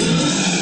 Oh.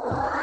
Oh,